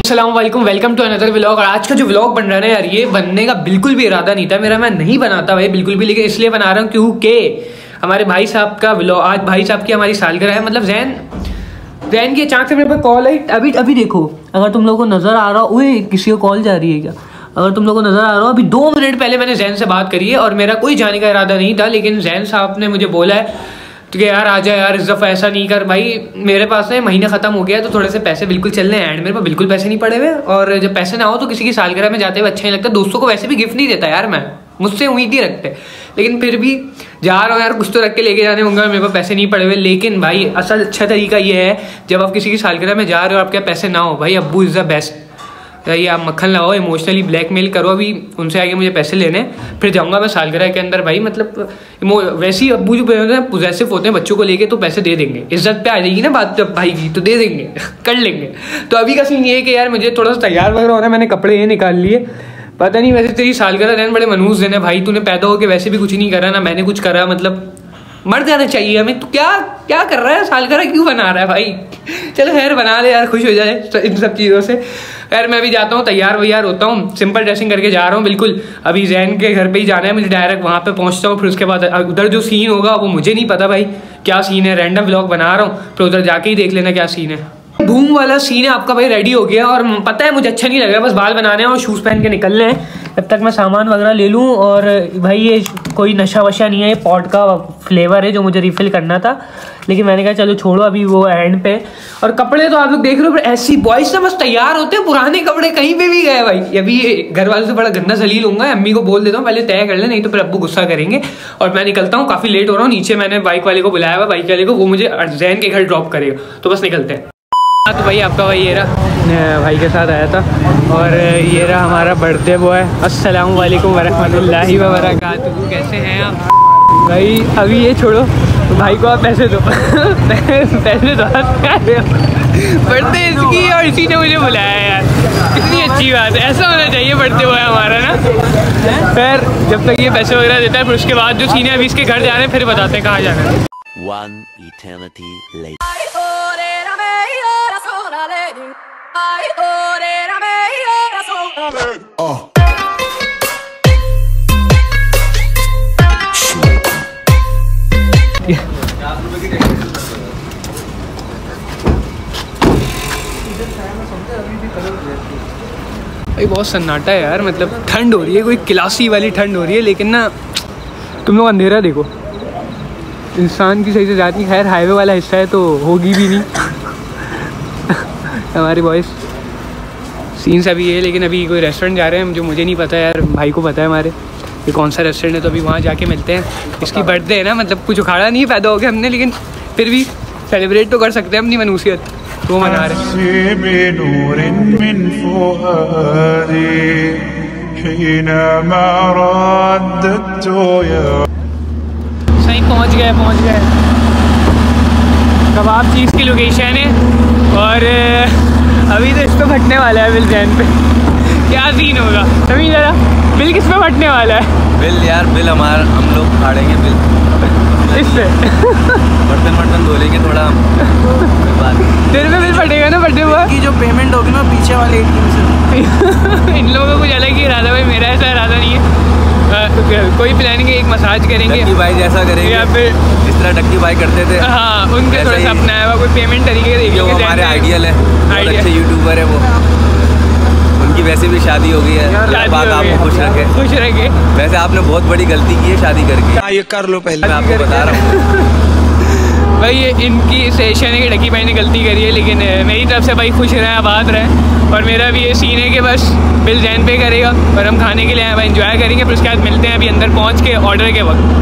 अस्सलाम वालेकुम to another vlog और आज का जो व्लॉग बन रहा है यार, ये बनने का बिल्कुल भी इरादा नहीं था, मेरा मैं नहीं बनाता भाई, बिल्कुल भी, लेकिन इसलिए बना रहा हूँ क्योंकि हमारे भाई साहब का व्लॉग आज भाई साहब की हमारी सालगिरह है मतलब जैन जैन की अचानक से मेरे पास कॉल आई। अभी अभी देखो, अगर तुम लोगों को नज़र आ रहा हो किसी को कॉल जा रही है क्या? अगर तुम लोगों को नज़र आ रहा हो, अभी दो मिनट पहले मैंने जैन से बात करी है और मेरा कोई जाने का इरादा नहीं था, लेकिन जैन साहब ने मुझे बोला है तो यार आ जा यार, इस दफ़ा ऐसा नहीं कर। भाई, मेरे पास ना महीना ख़त्म हो गया तो थोड़े से पैसे बिल्कुल चलने हैं। एंड मेरे पास बिल्कुल पैसे नहीं पड़े हुए। और जब पैसे ना हो तो किसी की सालगिरह में जाते हुए अच्छा नहीं लगता। दोस्तों को वैसे भी गिफ्ट नहीं देता यार मैं। मुझसे उम्मीद ही रखते। लेकिन फिर भी, जा रहा हूँ यार, कुछ तो रख के लेके जाने होंगे। मेरे पास पैसे नहीं पड़े हुए। लेकिन भाई, असल अच्छा तरीका ये है, जब आप किसी की सालगिरह में जा रहे हो आपके पैसे ना हो, भाई, अब्बू इज़ द बेस्ट ये आप मक्खन लगाओ इमोशनली ब्लैकमेल करो अभी, उनसे आगे मुझे पैसे लेने फिर जाऊँगा मैं सालगिरह के अंदर भाई मतलब वैसे ही अबू जो पोजेसिव होते हैं बच्चों को लेके तो पैसे दे देंगे। इज़्ज़त पे आ जाएगी ना बात जब भाई की तो दे देंगे, कर लेंगे। तो अभी का सीन ये है कि यार मुझे थोड़ा सा तैयार वगैरह होना मैंने कपड़े ये निकाल लिए। पता नहीं वैसे तेरी सालगिरह रहने बड़े मनूस देने भाई, तूने पैदा होकर वैसे भी कुछ नहीं करा, ना मैंने कुछ करा मतलब मर जाना चाहिए हमें। तो क्या क्या कर रहा है? सालगिरह क्यों बना रहा है भाई? चलो खैर, बना ले यार, खुश हो जाए इन सब चीज़ों से। खैर, मैं अभी जाता हूँ, तैयार वैयार होता हूँ सिंपल ड्रेसिंग करके जा रहा हूँ, बिल्कुल। अभी जैन के घर पर ही जाना है, मुझे डायरेक्ट वहाँ पर पहुँचता हूँ, फिर उसके बाद उधर जो सीन होगा, वो मुझे नहीं पता भाई, क्या सीन है रैंडम ब्लॉग बना रहा हूँ, फिर उधर जाके ही देख लेना क्या सीन है। घूम वाला सीन है, आपका भाई रेडी हो गया, और पता है मुझे अच्छा नहीं लग रहा, बस बाल बनाने हैं और शूज़ पहन के निकलने हैं। जब तक मैं सामान वगैरह ले लूँ और भाई ये कोई नशा वशा नहीं है, ये पॉट का फ्लेवर है जो मुझे रिफ़िल करना था। लेकिन मैंने कहा, चलो छोड़ो अभी वो एंड पे। और कपड़े तो आप लोग देख रहे हो ऐसी बॉयज़ से बस तैयार होते हैं, पुराने कपड़े कहीं पे भी गए भाई। अभी घर वालों से बड़ा गंदा सलील होंगे अम्मी को बोल देता हूँ, पहले तय कर ले, नहीं तो फिर अब्बू गुस्सा करेंगे। और मैं निकलता हूँ, काफ़ी लेट हो रहा हूँ, नीचे मैंने बाइक वाले को बुलाया हुआ बाइक वाले को, वो मुझे जैन के घर ड्रॉप करेगा। तो बस निकलते हाँ। तो भाई आपका भाई ये रहा भाई के साथ आया था। और ये रहा हमारा बर्थडे बॉय अस्सलाम वालेकुम वरहमतुल्लाहि व बरकातहू कैसे हैं आप? भाई अभी ये छोड़ो। तो भाई को आप पैसे दो। पैसे दो बर्थडे इसकी और इसी ने मुझे बुलाया यार। कितनी अच्छी बात है। ऐसा होना चाहिए बर्थडे बॉय हमारा ना। फिर जब तक ये पैसे वगैरह देता है फिर उसके बाद जो सीन है अभी इसके घर जा रहे हैं फिर बताते हैं कहाँ जाना है। Oh. भाई, बहुत सन्नाटा है यार मतलब ठंड हो रही है, कोई क्लासी वाली ठंड हो रही है, लेकिन ना, तुम लोग अंधेरा देखो इंसान की सही से जाती खैर हाईवे वाला हिस्सा है तो होगी भी नहीं हमारे बॉयज़ सीन्स अभी ये लेकिन अभी कोई रेस्टोरेंट जा रहे हैं जो मुझे नहीं पता यार भाई को पता है हमारे। ये कौन सा रेस्टोरेंट है तो अभी वहाँ जाके मिलते हैं। इसकी बर्थडे है ना मतलब कुछ उखाड़ा नहीं पैदा हो गया हमने लेकिन फिर भी सेलिब्रेट तो कर सकते हैं अपनी मनूसियत। तो मना रहे सही पहुँच गए पहुँच गए। कबाब चीज़ की लोकेशन है और अभी तो इस पर फटने वाला है बिल जैन पे। क्या सीन होगा? तभी ज़रा बिल किस पे फटने वाला है? बिल यार बिल हमारा हम लोग फाड़ेंगे बिल। इससे बर्तन वर्तन धो लेंगे थोड़ा तेरे पे बिल फटेगा ना बर्थडे हुआ? की जो पेमेंट होगी ना पीछे वाले एटीएम से। इन लोगों को कुछ अलग ही इरादा भाई मेरा ऐसा इरादा नहीं है। कोई प्लानिंग है एक मसाज करेंगे। भाई जैसा करेंगे। या फिर इस तरह डक्की भाई करते थे। हाँ उनके थोड़ा सा अपना है कोई पेमेंट तरीके देखेंगे हमारे आइडियल है। अच्छे यूट्यूबर है वो। उनकी वैसे भी शादी हो गई है। बात आपको खुश रखे। खुश रखे। वैसे आपने बहुत बड़ी गलती की है शादी करके। हाँ, ये कर लो पहले। मैं आपको बता रहा हूँ। भाई ये इनकी सेशन है कि डकी भाई ने गलती करी है लेकिन मेरी तरफ से भाई खुश रहे आबाद रहे और मेरा भी ये सीन है कि बस बिल जैन पे करेगा और हम खाने के लिए आए भाई इंजॉय करेंगे फिर उसके बाद मिलते हैं अभी अंदर पहुँच के ऑर्डर के वक्त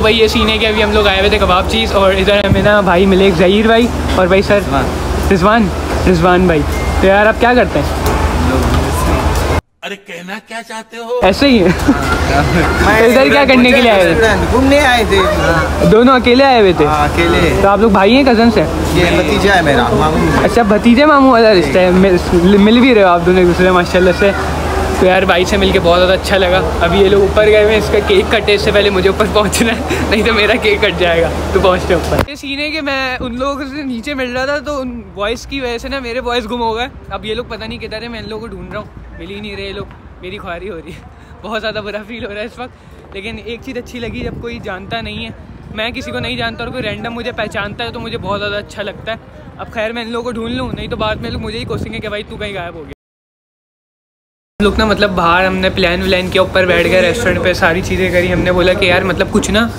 तो भाई ये सीन है कि अभी हम लोग आए हुए थे कबाब चीज़ और इधर हमें ना भाई मिले एक ज़हीर भाई और भाई सर रिजवान। रिजवान भाई। तो यार आप क्या करते हैं? अरे कहना क्या चाहते हो? ऐसे ही। है। हाँ। इधर क्या करने के लिए आए थे? घूमने आए थे। दोनों अकेले आए हुए थे? हाँ, अकेले। तो आप लोग भाई हैं कज़न से ये भतीजा है मेरा मामू। अच्छा भतीजे मामू वाला रिश्ता है मिल भी रहे हो आप दोनों एक दूसरे माशाल्लाह से। तो यार भाई से मिलके बहुत ज़्यादा अच्छा लगा। अभी ये लोग ऊपर गए हुए हैं, इसका केक कटे इससे पहले मुझे ऊपर पहुँचना है, नहीं तो मेरा केक कट जाएगा। तो पहुँचते ऊपर। ये सीन है कि मैं उन लोगों से नीचे मिल रहा था तो उन वॉइस की वजह से ना मेरे वॉइस गुम हो गए। अब ये लोग पता नहीं किधर है, मैं इन लोगों को ढूंढ रहा हूँ। मिल ही नहीं रहे ये लोग, मेरी ख्वारी हो रही है। बहुत ज़्यादा बुरा फील हो रहा है इस वक्त। लेकिन एक चीज़ अच्छी लगी, जब कोई जानता नहीं है। मैं किसी को नहीं जानता और कोई रैंडम मुझे पहचानता है तो मुझे बहुत ज़्यादा अच्छा लगता है। अब खैर मैं इन लोगों को ढूंढ लूँ, नहीं तो बाद में लोग मुझे ही कोसेंगे कि भाई तू कहीं गायब हो गया। लोग ना मतलब बाहर हमने प्लान व्लान किया, ऊपर बैठ गए रेस्टोरेंट पे, सारी चीज़ें करी, हमने बोला कि यार मतलब कुछ ना,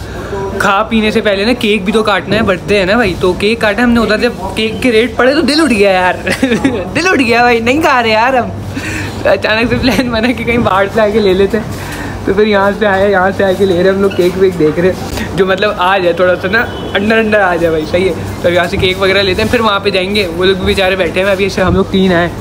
खा पीने से पहले ना केक भी तो काटना है बर्थडे है ना भाई तो केक काटा हमने, उधर जब केक के रेट पड़े तो दिल उठ गया यार। दिल उठ गया भाई, नहीं खा रहे यार हम। अचानक से प्लान बना कि कहीं बाहर से आके ले लेते हैं। तो फिर यहाँ से आए, यहाँ से आके ले रहे हम लोग केक वेक देख रहे जो मतलब आ जाए थोड़ा सा ना, अंडर अंडर आ जाए भाई, सही है। तो यहाँ से केक वगैरह लेते हैं, फिर वहाँ पे जाएँगे। वो लोग भी बेचारे बैठे हैं, अभी ऐसे हम लोग तीन आए।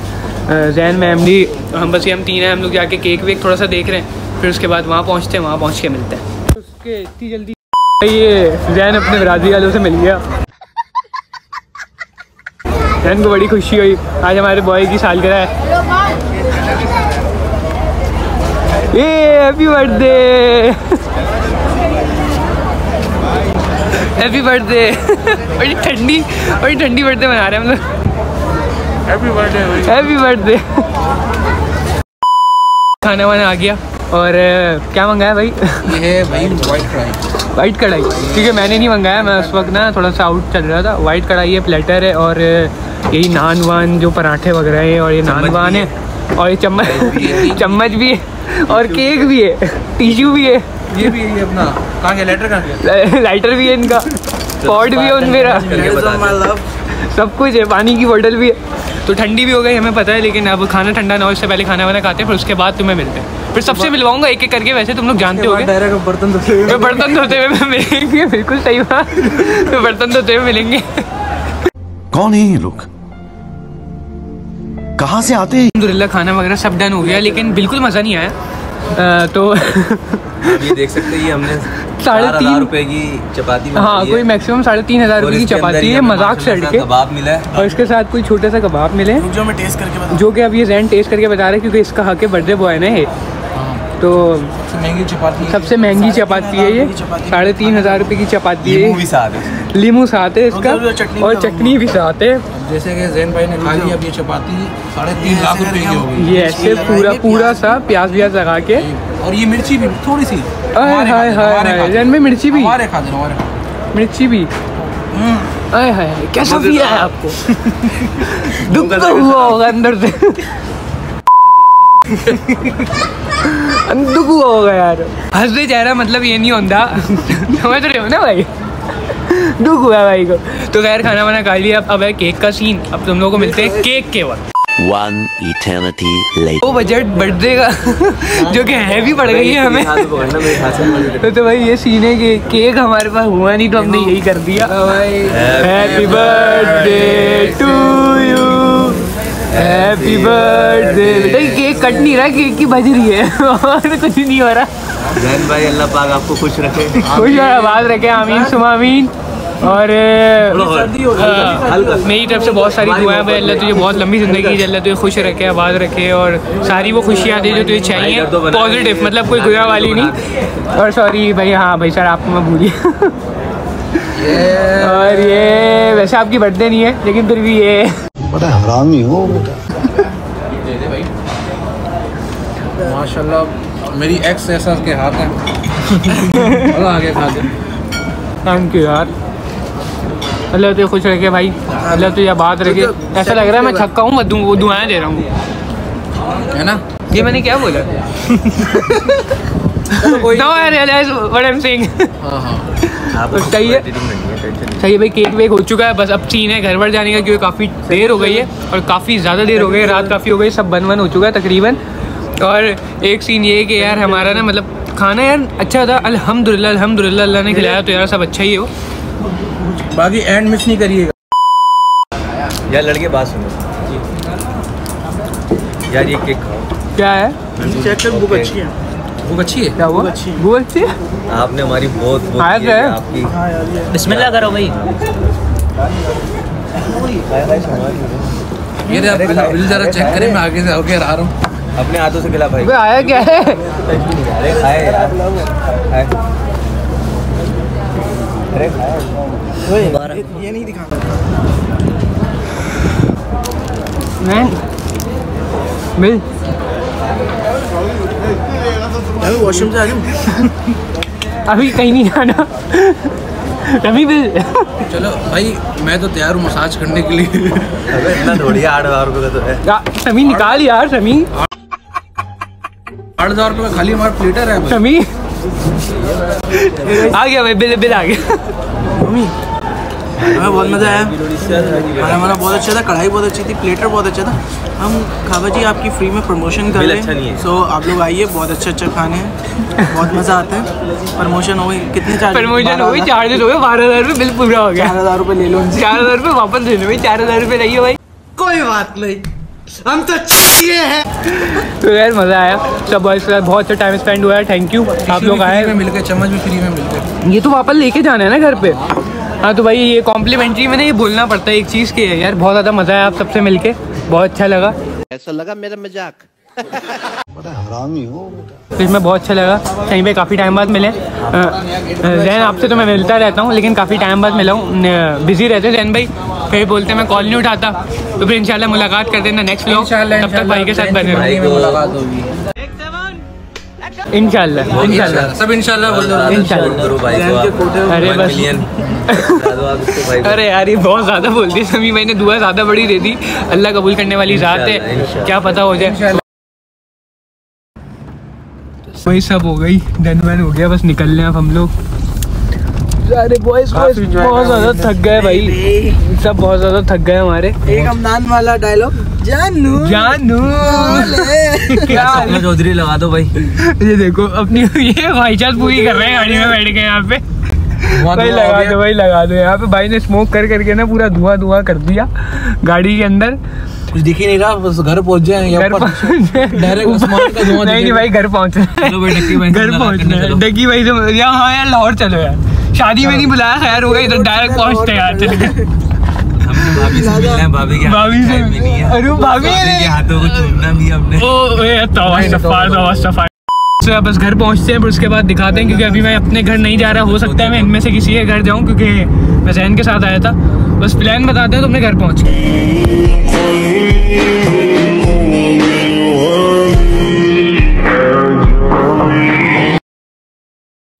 जैन मैम डी हम बस ये हम तीन हैं, हम लोग जाके केक वेक थोड़ा सा देख रहे हैं, फिर उसके बाद वहाँ पहुँचते हैं, वहाँ पहुँच के मिलते हैं। उसके इतनी जल्दी ये जैन अपने बरादरी वालों से मिल गया। जैन को बड़ी खुशी हुई, आज हमारे बॉय की सालगिरह है। ये हैप्पी बर्थडे हैप्पी बर्थडे बड़ी ठंडी बड़ी ठंडी बर्थडे मना रहे हैं हम लोग। हैप्पी बर्थडे हैप्पी बर्थडे खाना वाना आ गया। और क्या मंगाया भाई? ये है भाई व्हाइट फ्राई वाइट कढ़ाई। ठीक है मैंने नहीं मंगाया मैं उस वक्त ना थोड़ा सा आउट चल रहा था। वाइट कढ़ाई है प्लेटर है और यही नान वान जो पराठे वगैरह हैं और ये नान वान है और ये चम्मच चम्मच भी है और केक भी है। टिश्यू भी है। ये भी है अपना। कहाँ गया? लेटर कहाँ लाइटर भी है इनका। पॉट भी है उन मेरा। करके बता दे। सब कुछ है पानी की बोतल भी है। तो ठंडी भी हो गई हमें पता है लेकिन अब खाना ठंडा ना हो इससे पहले खाना वाना खाते हैं फिर उसके बाद तुम्हें मिलते हैं। फिर सबसे मिलवाऊँगा एक एक करके वैसे तुम लोग जानते हो डायरेक्ट बर्तन धोते हुए बर्तन धोते हुए मिलेंगे बिल्कुल सही बात। बर्तन धोते हुए मिलेंगे। कौन है ये लोग? कहाँ से आते हैं? अलहमदिल्ला खाना वगैरह सब डन हो गया लेकिन बिल्कुल मज़ा नहीं आया। तो ये देख सकते हैं ये हमने साढ़े तीन- रुपए की चपाती हाँ कोई। मैक्सिमम साढ़े तीन हज़ार रुपए की चपाती है मज़ाक से के। कबाब मिला है। और इसके साथ कोई छोटे सा कबाब मिले जो मैं टेस्ट करके जो कि अब ये जैन टेस्ट करके बता रहे हैं क्योंकि इसका हक है बर्थडे बॉय ने तो महँगी चपाती है। सबसे महँगी चपाती है ये। साढ़े तीन हज़ार रुपये की चपाती है। भी साथ है। लीमू साथ है इसका। और चटनी भी साथ है। जैसे कि जैन भाई ने खा ली अब ये चपाती साढ़े तीन लाख रुपए की हो गई। ये ऐसे पूरा पूरा सा प्याज व्याज लगा के। और ये मिर्ची भी थोड़ी सी। हाय हाय हाय। हाय। जैन में मिर्ची भी। मिर्ची भी। हाय हाय कैसा मुझे तो- है आपको? दुख तो हुआ होगा अंदर से। दुख हुआ होगा यार। हँसते चेहरा मतलब ये नहीं होता। समझ रहे हो ना भाई? दुख हुआ भाई को। तो खैर खाना वाना खा लिया। अब है केक का सीन अब तुम लोगों को मिलते हैं केक के वक्त। One eternity later. वो बजट बर्थडे का जो कि हैवी पड़ गई है हमें। तो, तो भाई ये सीन है कि केक हमारे पास हुआ नहीं तो हमने यही कर दिया। Happy birthday to you happy birthday बेटा ये केक कट नहीं रहा केक की बज रही है। और कुछ नहीं हो रहा। जैन भाई अल्लाह पाक आपको खुश रखे। खुश और आवाज़ रखे आमीन सुमा आमीन। और मेरी तरफ़ से बहुत सारी दुआएँ भाई अल्लाह तुझे बहुत लंबी ज़िंदगी दे अल्लाह तुझे खुश रखे आबाद रखे और सारी वो खुशियाँ दे जो तुझे चाहिए। टाइगर तो पॉजिटिव मतलब कोई गुया वाली नहीं। और सॉरी भाई हाँ भाई सर आपको मैं भूलिए और ये वैसे आपकी बर्थडे नहीं है लेकिन फिर भी ये। बड़ा हरामी हो बेटा माशाल्लाह मेरी एक्स ऐसा के हाथ हैं। अल्लाह आगे खा दे थैंक यू यार। अल्लाह तुझे खुश रखे भाई। अल्लाह तुझे बात रखे। ऐसा लग रहा है मैं छक्का हूँ मैं दु- दुआएँ दे रहा हूँ। है ना? ये मैंने क्या बोला? No I realise what I am saying हाँ हाँ। नहीं। सही है भाई केक वेक हो चुका है बस अब सीन है घर पर जाने का क्योंकि काफ़ी देर हो गई है और काफ़ी ज़्यादा देर हो गई है रात काफ़ी हो गई सब बन वन हो चुका है तकरीबन। और एक सीन ये है कि यार हमारा ना मतलब खाना यार अच्छा था अल्हम्दुलिल्लाह अल्हम्दुलिल्लाह अल्लाह ने खिलाया तो यार सब अच्छा ही हो बाकी एंड मिस नहीं करिएगा। यार लड़के बात सुनो। यार ये केक खाओ। क्या है? बुक अच्छी है। क्या हुआ? वो अच्छी है आपने हमारी बहुत बहुत आया क्या है, है? आपकी। बिस्मिल्लाह करो भाई। ये रे बिल बिल जरा चेक करें मैं आगे से होके आ रहा हूँ। अपने हाथों से खिला भाई। अबे आया क्या है? अरे खाए यार। खाए अरे मैं मिल। वॉशरूम से आ जाऊँ अभी कहीं नहीं जाना। अभी मिल चलो भाई मैं तो तैयार हूँ मसाज करने के लिए। अबे इतना थोड़ी आठ हज़ार रुपये का तो है। समी निकाल यार समी आठ हज़ार रुपये का खाली हमारा प्लेटर है। समी आ गया भाई बिल बिल आ गया। मम्मी हमें बहुत मज़ा आया। खाना हमारा बहुत अच्छा था कढ़ाई बहुत अच्छी थी प्लेटर बहुत अच्छा था। हम खाबा जी आपकी फ्री में प्रमोशन कर रहे अच्छा हैं। सो आप लोग आइए बहुत अच्छे अच्छे खाने हैं बहुत मज़ा आता है। प्रमोशन हो गई कितने चार्ज प्रमोशन हो गई चार्जेस हो गए बारह हज़ार रुपये बिल पूरा हो गया। चार हज़ार रुपये ले लो चार हज़ार रुपये वापस ले लो भाई चार हज़ार रुपये रहिए भाई। कोई बात नहीं हम तो हैं। तो यार मज़ा आया। सब बॉयज़ के साथ बहुत अच्छा टाइम स्पेंड हुआ है थैंक यू आप लोग आए। मिल गए चम्मच भी फ्री में मिल गए। ये तो वापस लेके जाना है ना घर पे। हाँ तो भाई ये कॉम्प्लीमेंट्री में ना ये बोलना पड़ता है एक चीज़ की है यार बहुत ज़्यादा मज़ा आया आप सबसे मिलके बहुत अच्छा लगा। ऐसा लगा मेरा मज़ाक। बड़ा हरामी हो तो इसमें बहुत अच्छा लगा। कहीं पे काफ़ी टाइम बाद मिले। जैन आपसे तो मैं मिलता रहता हूँ लेकिन काफ़ी टाइम बाद मिला हूँ। बिज़ी रहते जैन भाई। फिर बोलते मैं कॉल नहीं उठाता। तो फिर इंशाल्लाह मुलाकात कर देना नेक्स्ट इंशाल्लाह तब तक भाई के साथ बने मुलाकात होगी। इंशाल्लाह इंशाल्लाह सब इंशाल्लाह बोल दो। इंशाल्लाह अरे बस। अरे यार ये बहुत ज़्यादा बोल दी समी मैंने दुआ ज़्यादा बड़ी दे दी। अल्लाह कबूल करने वाली ज़ात है। क्या पता हो जाए। वही सब हो गई डन वन हो गया बस निकल रहे हैं अब हम लोग। अरे बॉयज़ बहुत ज़्यादा थक गए भाई। सब बहुत ज़्यादा थक गए हमारे। एक हमदान वाला डायलॉग जानू। जानू। क्या चौधरी लगा दो भाई। ये देखो अपनी ये ख्वाहिशात पूरी कर रहे हैं गाड़ी में बैठ के यहाँ पे। भाई लगा दो भाई लगा दो यहाँ पे। भाई ने स्मोक कर करके ना पूरा धुआँ धुआँ कर दिया गाड़ी के अंदर। कुछ दिख ही नहीं रहा बस घर पहुँच जाए घर पहुंच- डायरेक्ट का धुआँ नहीं नहीं भाई घर पहुँचना चलो भाई भाई घर पहुँचना डगी भाई से यार हाँ यार लाहौर चलो यार। शादी में नहीं बुलाया खैर हो गया इधर डायरेक्ट पहुँचते यार चल के हम भाभी से मिलना है भाभी के भाभी से चाय पीनी अरे भाभी भाभी के हाथों को चूमना भी हमने। ओ ए तवा सफ़ा तवा सफ़ा से बस घर पहुँचते हैं फिर उसके बाद दिखाते हैं क्योंकि अभी मैं अपने घर नहीं जा रहा हो सकता है मैं इनमें से किसी के घर जाऊँ क्योंकि मैं जैन के साथ आया था। बस प्लान बताते हैं तो अपने घर पहुँच के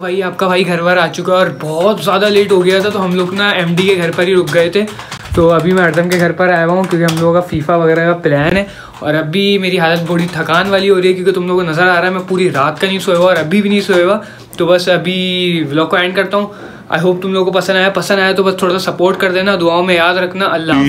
भाई, आपका भाई घर बार आ चुका और बहुत ज़्यादा लेट हो गया था तो हम लोग ना एमडी के घर पर ही रुक गए थे। तो अभी मैं अर्दम के घर पर आया हूँ, क्योंकि हम लोगों का फीफा वगैरह का प्लान है। और अभी मेरी हालत बड़ी थकान वाली हो रही है, क्योंकि तुम लोगों को नज़र आ रहा है, मैं पूरी रात का नहीं सोया हुआ और अभी भी नहीं सोया हुआ। तो बस अभी व्लॉग को एंड करता हूँ। आई होप तुम लोगों को पसंद आया। पसंद आया तो बस थोड़ा सा सपोर्ट कर देना, दुआओं में याद रखना। अल्लाह